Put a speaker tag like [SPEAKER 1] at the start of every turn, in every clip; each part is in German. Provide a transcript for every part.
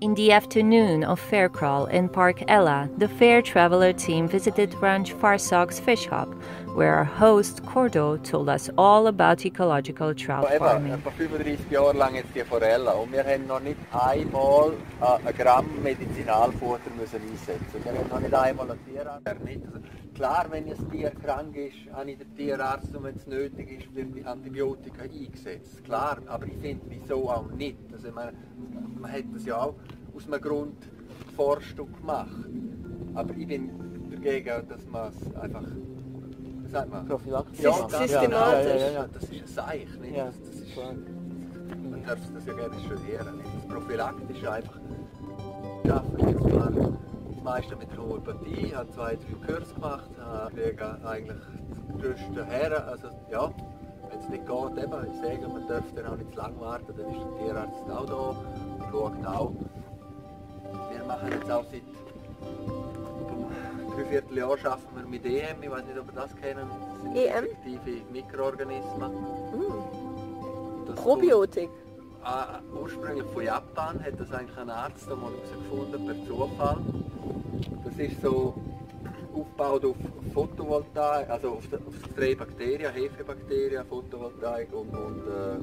[SPEAKER 1] In the afternoon of fair crawl in Park Ella, the fair traveler team visited Ranch Farsog's fish hub, where our host Cordo told us all about ecological trout farming.
[SPEAKER 2] etwa 35 Jahre lang jetzt die Forelle und wir haben noch nicht einmal äh, ein Gramm Medizinalfutter müssen einsetzen. Wir haben noch nicht einmal einen Tierarzt. Nicht. Also, klar, wenn ein Tier krank ist, ah, habe ich den Tierarzt und wenn es nötig ist, Antibiotika eingesetzt. Klar, aber ich finde, wieso auch nicht. Also, meine, man hat das ja auch aus einem Grund geforscht und gemacht. Aber ich bin dagegen, dass man es einfach, sagt man?
[SPEAKER 3] Prophylaxe.
[SPEAKER 2] Ja, ganz
[SPEAKER 3] Ja, ja, ja.
[SPEAKER 2] Das ist ein Seich, nicht?
[SPEAKER 3] Ja,
[SPEAKER 2] Das, das ist, man darf das ja gerne studieren. Nicht? Das Prophylaktische einfach schaffen das meiste mit der Homöopathie, habe zwei, drei Kurse gemacht, habe kriege eigentlich das größte her. Also ja, wenn es nicht geht, eben, ich sage, man darf dann auch nicht zu lange warten, dann ist der Tierarzt auch da und schaut auch. Machen jetzt auch seit einem Dreivierteljahr arbeiten wir mit EM, ich weiß nicht, ob ihr das kennen. Das sind
[SPEAKER 3] EM?
[SPEAKER 2] effektive Mikroorganismen.
[SPEAKER 3] Mm. Probiotik.
[SPEAKER 2] Ah, ursprünglich von Japan hat das eigentlich ein Arzt einmal herausgefunden, per Zufall. Das ist so aufgebaut auf Photovoltaik, also auf, auf drei Bakterien, Hefebakterien, Photovoltaik und, und äh,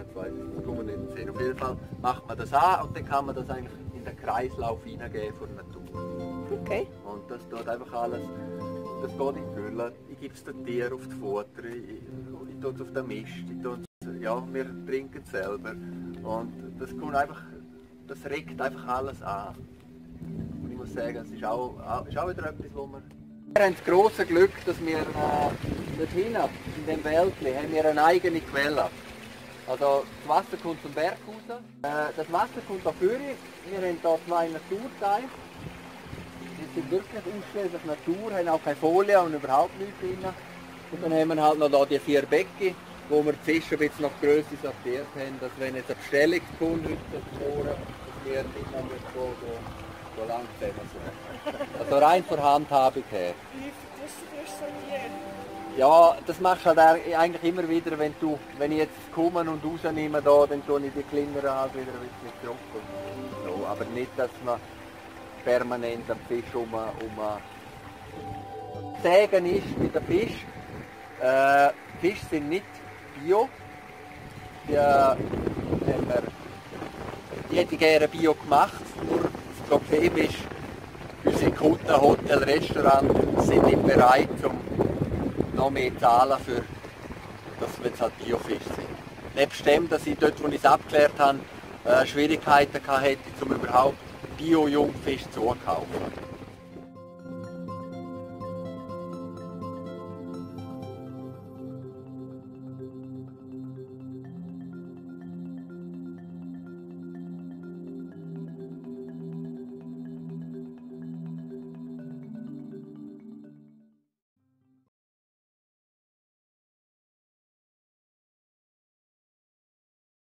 [SPEAKER 2] jetzt weiß ich, das nicht sehen. Auf jeden Fall macht man das an und dann kann man das eigentlich in den Kreislauf hineingeben von der Natur.
[SPEAKER 3] Okay.
[SPEAKER 2] Und das tut einfach alles, das geht in die Gülle. Ich gebe es den Tieren auf die Futter, ich, ich, ich tue es auf den Mist, ich tue es, ja, wir trinken es selber. Und das kommt einfach, das regt einfach alles an. Und ich muss sagen, es ist auch, ist auch wieder etwas, wo wir... Wir haben das grosse Glück, dass wir äh, dort hinten, in dem Wäldchen, haben wir eine eigene Quelle. Also das Wasser kommt zum Berg raus. Äh, das Wasser kommt da vorne. Wir haben hier zwei Naturteile. Die sind wirklich ausschließlich Natur, haben auch keine Folie und überhaupt nichts drin. Und dann haben wir halt noch da die vier Becken, wo wir die Fische ein bisschen nach Größe sortiert haben, dass wenn jetzt eine Bestellung kommt, heute morgen, dass wir nicht mehr so, so, so lang zusammen sind. Also rein von Handhabung her.
[SPEAKER 4] Tust du das sortieren?
[SPEAKER 2] Ja, das machst du halt eigentlich immer wieder, wenn du, wenn ich jetzt komme und rausnehme da, dann tue ich die kleineren halt wieder ein bisschen zurück. So, aber nicht, dass man permanent am Fisch um, um Sägen ist mit dem Fisch. Äh, Fische sind nicht bio. Die, äh, ich gerne bio gemacht. Nur das Problem ist, unsere Kunden, Hotel, Restaurant sind nicht bereit, um noch mehr zahlen, für, dass wenn es halt Biofisch sind. Nebst dem, dass ich dort, wo ich es abgeklärt habe, äh, Schwierigkeiten hätte, um überhaupt Bio-Jungfisch zu kaufen.